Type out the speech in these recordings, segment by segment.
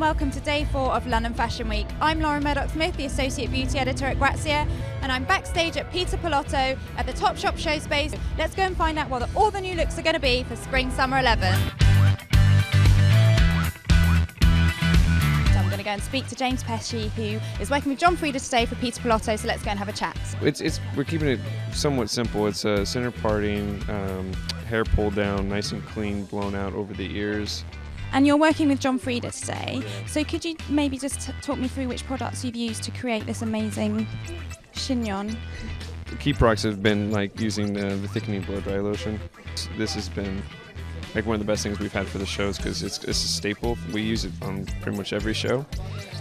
welcome to day four of London Fashion Week. I'm Lauren Murdoch Smith, the Associate Beauty Editor at Grazia, and I'm backstage at Peter Pilotto at the Topshop show space. Let's go and find out what all the new looks are going to be for Spring Summer 11. So I'm going to go and speak to James Pecis, who is working with John Frieda today for Peter Pilotto, so let's go and have a chat. It's, it's we're keeping it somewhat simple. It's a center parting, um, hair pulled down, nice and clean, blown out over the ears. And you're working with John Frieda today. So could you maybe just t- talk me through which products you've used to create this amazing chignon? The key products have been like using the, the thickening blow dry lotion. This has been like one of the best things we've had for the shows because it's, it's a staple. We use it on pretty much every show.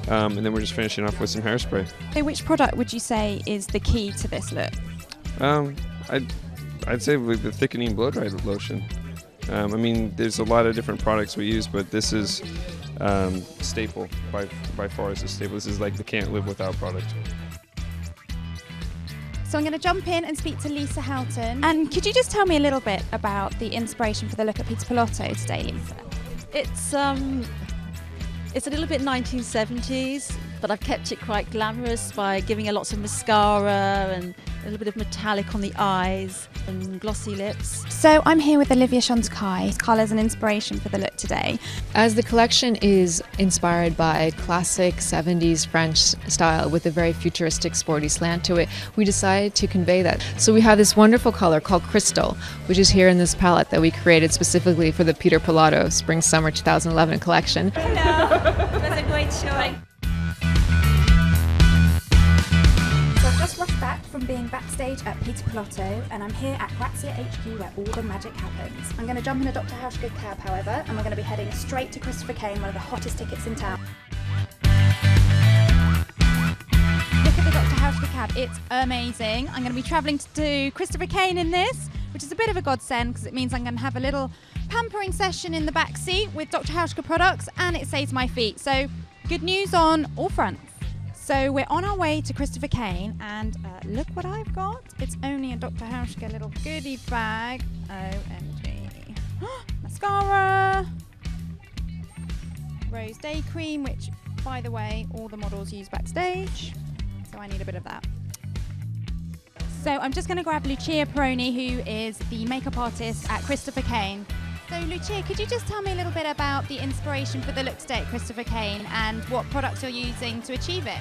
Um, and then we're just finishing off with some hairspray. So which product would you say is the key to this look? Um, I'd, I'd say with the thickening blow dry lotion. Um, I mean, there's a lot of different products we use, but this is um, staple by by far is a staple. This is like the can't live without product. So I'm going to jump in and speak to Lisa Houghton. And could you just tell me a little bit about the inspiration for the look at Peter Pilotto today, Lisa? It's um, it's a little bit 1970s, but I've kept it quite glamorous by giving it lots of mascara and a little bit of metallic on the eyes and glossy lips. So I'm here with Olivia Chantecaille. Colours and inspiration for the look today. As the collection is inspired by classic 70s French style with a very futuristic sporty slant to it, we decided to convey that. So we have this wonderful color called Crystal, which is here in this palette that we created specifically for the Peter Pilotto Spring Summer 2011 collection. Hello, it was a great show. Back from being backstage at Peter Pilotto and I'm here at Grazia HQ where all the magic happens. I'm going to jump in a Dr. Hauschka cab however and we're going to be heading straight to Christopher Kane, one of the hottest tickets in town. Look at the Dr. Hauschka cab, it's amazing. I'm going to be travelling to do Christopher Kane in this, which is a bit of a godsend because it means I'm going to have a little pampering session in the back seat with Dr. Hauschka products and it saves my feet. So good news on all fronts. So we're on our way to Christopher Kane, and uh, look what I've got. It's only a Dr. Hauschka little goodie bag. OMG. Mascara. Rose Day Cream, which, by the way, all the models use backstage. So I need a bit of that. So I'm just going to grab Lucia Pieroni, who is the makeup artist at Christopher Kane. So Lucia, could you just tell me a little bit about the inspiration for the look today at Christopher Kane and what products you're using to achieve it?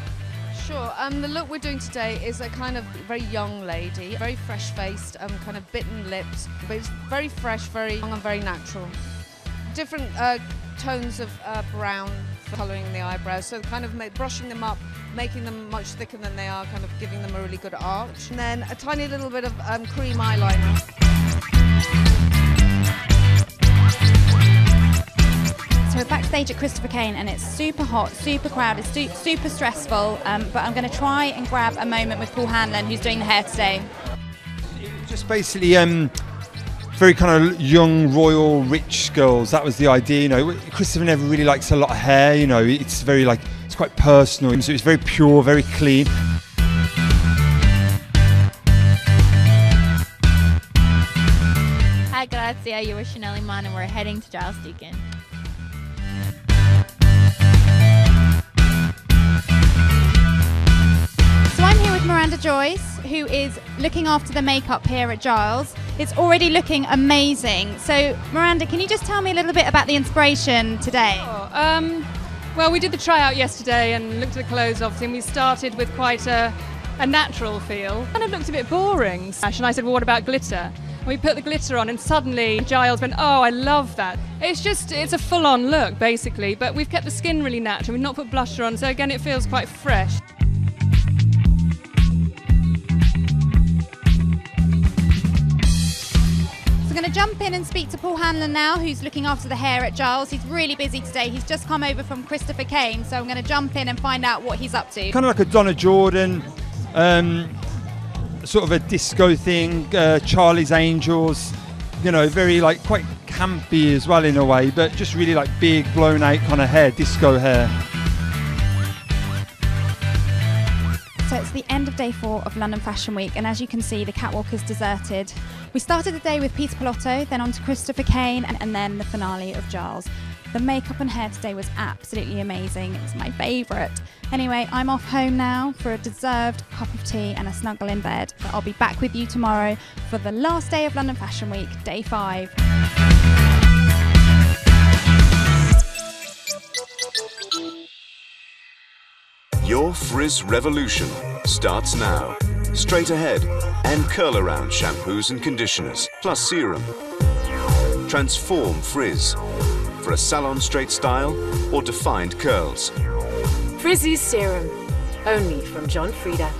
Sure. Um, the look we're doing today is a kind of very young lady, very fresh-faced, um, kind of bitten lips, but it's very fresh, very young and very natural. Different uh, tones of uh, brown for colouring the eyebrows, so kind of brushing them up, making them much thicker than they are, kind of giving them a really good arch. And then a tiny little bit of um, cream eyeliner. So at Christopher Kane and it's super hot, super crowded, super stressful. Um, but I'm going to try and grab a moment with Paul Hanlon, who's doing the hair today. Just basically, um, very kind of young, royal, rich girls. That was the idea. You know, Christopher never really likes a lot of hair. You know, it's very like it's quite personal. So it's very pure, very clean. Hi, Grazia. You were Chanel Iman, and we're heading to Giles Deacon. Joyce, who is looking after the makeup here at Giles. It's already looking amazing. So, Miranda, can you just tell me a little bit about the inspiration today? Sure. Um, well, we did the tryout yesterday and looked at the clothes, obviously, and we started with quite a, a natural feel. Kind of looked a bit boring. And I said, well, what about glitter? And we put the glitter on, and suddenly Giles went, oh, I love that. It's just, it's a full on look, basically, but we've kept the skin really natural. We've not put blusher on, so again, it feels quite fresh. We're going to jump in and speak to Paul Hanlon now, who's looking after the hair at Giles. He's really busy today. He's just come over from Christopher Kane, so I'm going to jump in and find out what he's up to. Kind of like a Donna Jordan, um, sort of a disco thing, uh, Charlie's Angels, you know, very like quite campy as well in a way, but just really like big, blown out kind of hair, disco hair. So it's the end of day four of London Fashion Week, and as you can see, the catwalk is deserted. We started the day with Peter Pilotto, then on to Christopher Kane, and, and then the finale of Giles. The makeup and hair today was absolutely amazing. It's my favourite. Anyway, I'm off home now for a deserved cup of tea and a snuggle in bed. But I'll be back with you tomorrow for the last day of London Fashion Week, day five. Your frizz revolution starts now. Straight ahead and curl around shampoos and conditioners, plus serum. Transform frizz for a salon straight style or defined curls. Frizz-Ease Serum, only from John Frieda.